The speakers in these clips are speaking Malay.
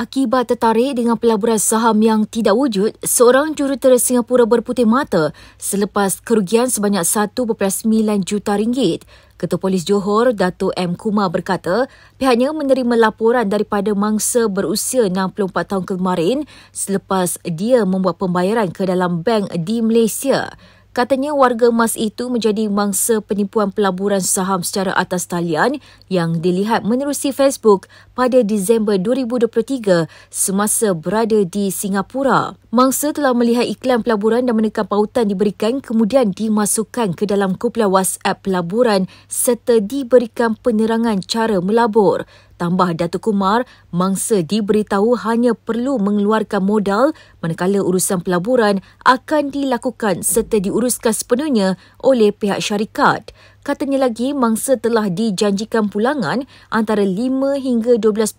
Akibat tertarik dengan pelaburan saham yang tidak wujud, seorang jurutera Singapura berputih mata selepas kerugian sebanyak 1.9 juta ringgit. Ketua Polis Johor, Dato' M. Kumar berkata, pihaknya menerima laporan daripada mangsa berusia 64 tahun kemarin selepas dia membuat pembayaran ke dalam bank di Malaysia. Katanya warga emas itu menjadi mangsa penipuan pelaburan saham secara atas talian yang dilihat menerusi Facebook pada Disember 2023 semasa berada di Singapura. Mangsa telah melihat iklan pelaburan dan menekan pautan diberikan kemudian dimasukkan ke dalam kumpulan WhatsApp pelaburan serta diberikan penerangan cara melabur. Tambah Datuk Kumar, mangsa diberitahu hanya perlu mengeluarkan modal manakala urusan pelaburan akan dilakukan serta diuruskan sepenuhnya oleh pihak syarikat. Katanya lagi mangsa telah dijanjikan pulangan antara 5 hingga 12%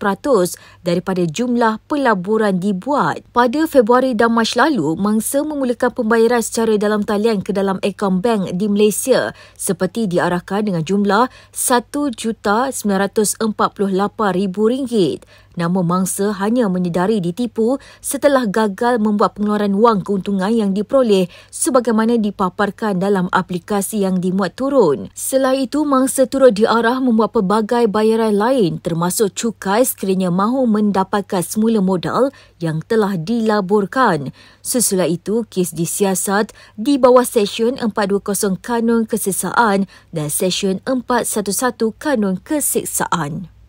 daripada jumlah pelaburan dibuat. Pada Februari dan Mac lalu, mangsa memulakan pembayaran secara dalam talian ke dalam akaun bank di Malaysia seperti diarahkan dengan jumlah RM1,948,000. Namun mangsa hanya menyedari ditipu setelah gagal membuat pengeluaran wang keuntungan yang diperoleh sebagaimana dipaparkan dalam aplikasi yang dimuat turun. Selain itu, mangsa turut diarah membuat pelbagai bayaran lain termasuk cukai sekiranya mahu mendapatkan semula modal yang telah dilaburkan. Sesudah itu, kes disiasat di bawah Seksyen 420 Kanun Kesesaan dan Seksyen 411 Kanun Keseksaan.